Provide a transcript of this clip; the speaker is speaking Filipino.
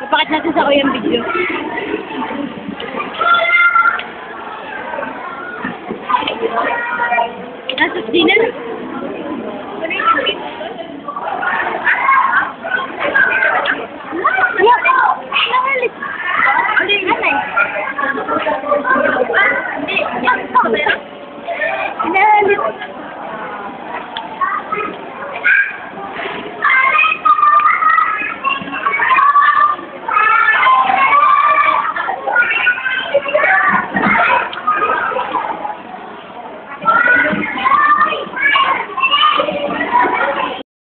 Ipakit natin sa kuya yung video. Nasa dinner? Hindi, hindi. Hindi, hindi.